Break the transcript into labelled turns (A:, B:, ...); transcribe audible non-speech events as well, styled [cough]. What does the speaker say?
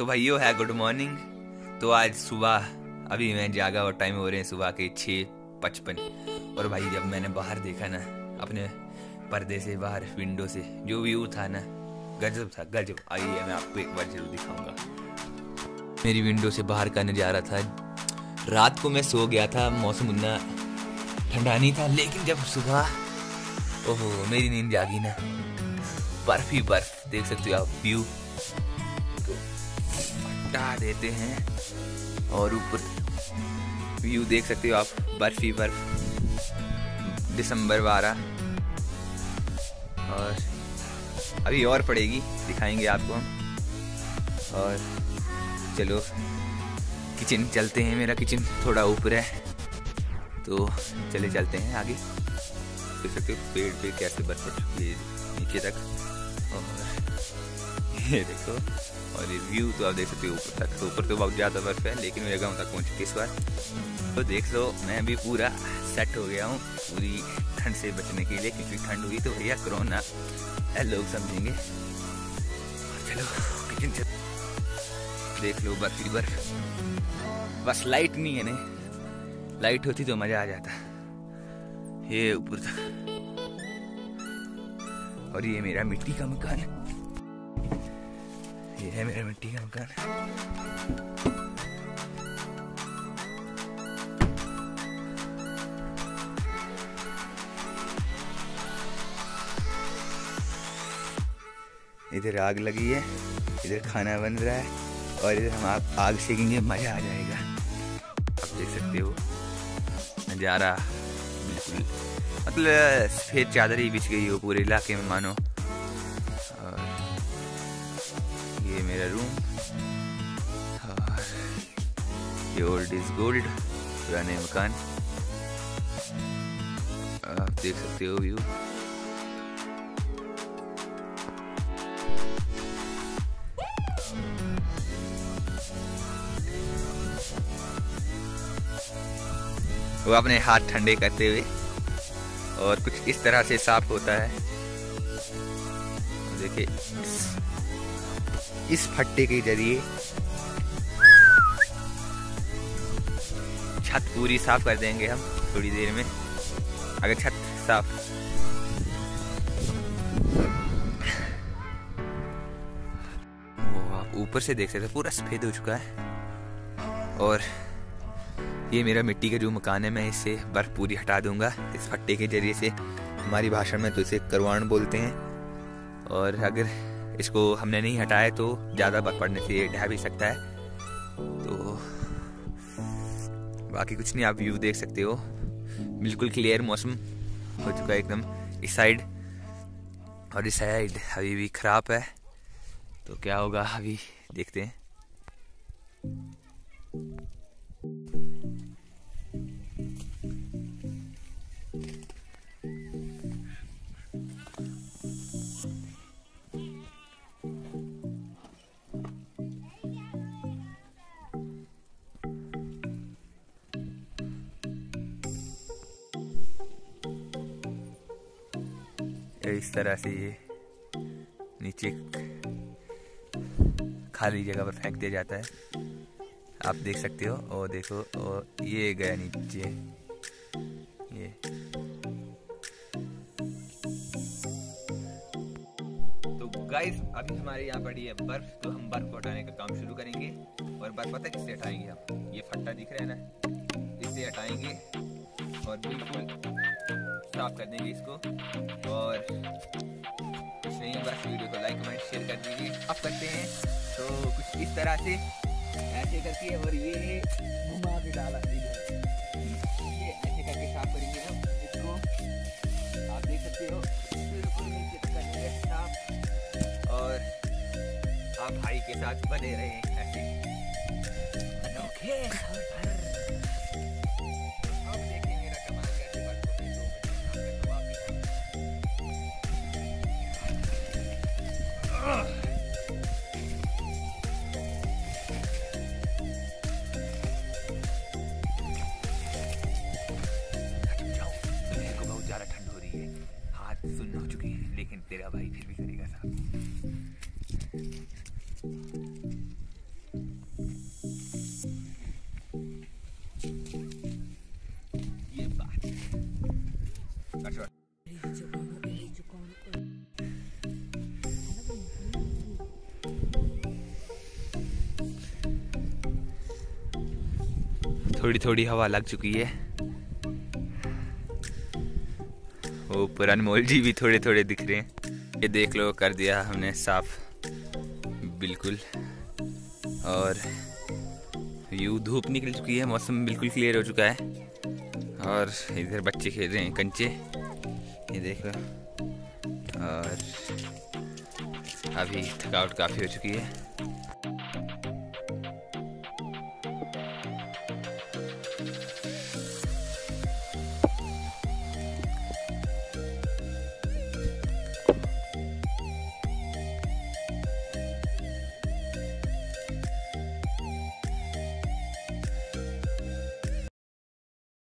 A: तो भाइयों, है गुड मॉर्निंग तो आज सुबह, अभी मैं जागा और टाइम हो रहे हैं सुबह के छः पचपन। और भाई, जब मैंने बाहर देखा ना, अपने पर्दे से बाहर विंडो से, जो व्यू था ना, गजब था, गजब। आइए मैं आपको एक बार ज़रूर दिखाऊँगा। मेरी विंडो से बाहर का नज़ारा था। रात को मैं सो गया था, मौसम उतना ठंडा नहीं था, लेकिन जब सुबह, ओहो, मेरी नींद जागी ना। बर्फ़ ही बर्फ़, देख सकते हो आप व्यू हटा देते हैं और ऊपर व्यू देख सकते हो आप, बर्फ़ ही बर्फ़, दिसंबर बारह और अभी और पड़ेगी, दिखाएँगे आपको हम। और चलो किचन चलते हैं मेरा किचन थोड़ा ऊपर है। तो चले चलते हैं आगे। देख सकते हो पेड़ पे कैसे बर्फ़ पड़ चुकी है नीचे तक। और [laughs] ये देखो। और ये व्यू तो आप देख सकते हो, ऊपर तक तो ऊपर तो बहुत ज़्यादा बर्फ़ है, लेकिन मेरे गाँव तक पहुँच चुकी इस बार? तो देख लो, मैं भी पूरा सेट हो गया हूँ, पूरी ठंड से बचने के लिए, क्योंकि ठंड हुई तो भैया कोरोना है, लोग समझेंगे। चलो देख लो, बर्फ़ ही बर्फ़। बस लाइट नहीं है नहीं लाइट होती तो मज़ा आ जाता। ये ऊपर तक और ये मेरा मिट्टी का मकान। ये है मेरा मिट्टी का मकान इधर आग लगी है, इधर खाना बन रहा है, और इधर हम आप आग सेकेंगे, मज़ा आ जाएगा। आप देख सकते हो, नज़ारा, बिल्कुल मतलब सफ़ेद चादर ही बिछ गई हो पूरे इलाके में, मानो। ये मेरा रूम और ये ओल्ड इज़ गोल्ड पुराने मकान। आप देख सकते हो व्यू वो अपने हाथ ठंडे करते हुए और कुछ इस तरह से साफ़ होता है। देखिए इस फट्टे के ज़रिए। छत पूरी साफ़ कर देंगे हम थोड़ी देर में। अगर छत साफ़। ऊपर से देख सकते पूरा सफ़ेद हो चुका है। और ये मेरा मिट्टी का जो मकान है, मैं इसे बर्फ़ पूरी हटा दूँगा। इस फट्टे के ज़रिए से हमारी भाषा में तो इसे करवाण बोलते हैं। और अगर इसको हमने नहीं हटाया तो ज़्यादा बर्फ़ पड़ने से ढह भी सकता है। तो बाकी कुछ नहीं, आप व्यू देख सकते हो। बिल्कुल क्लियर मौसम हो चुका है एकदम। इस साइड और इस साइड अभी भी ख़राब है। तो क्या होगा, अभी देखते हैं। इस तरह से ये नीचे खाली जगह पर फेंक दिया जाता है। आप देख सकते हो और देखो, और ये गया नीचे। ये। तो गाइस अभी हमारे यहाँ पड़ी है बर्फ़ तो हम बर्फ़ हटाने का काम शुरू करेंगे। और बर्फ़ पता किससे हटाएँगे हम ये फट्टा दिख रहा है ना? इससे हटाएँगे। और बिल्कुल साफ़ कर देंगे इसको। और कुछ नहीं बस वीडियो को लाइक कमेंट शेयर कर दीजिए आप करते हैं। तो कुछ इस तरह से ऐसे करके और ये घुमा के डाला ये ऐसे करके साफ़ करेंगे हम इसको। आप देख सकते हो। और आप भाई के साथ बने रहे ऐसे। अनोखे। थोड़ी थोड़ी हवा लग चुकी है। ऊपर अनमोल जी भी थोड़े थोड़े दिख रहे हैं। ये देख लो, कर दिया हमने साफ़। बिल्कुल। और यू धूप निकल चुकी है, मौसम बिल्कुल क्लियर हो चुका है। और इधर बच्चे खेल रहे हैं, कंचे। ये देख लो और अभी थकावट काफ़ी हो चुकी है।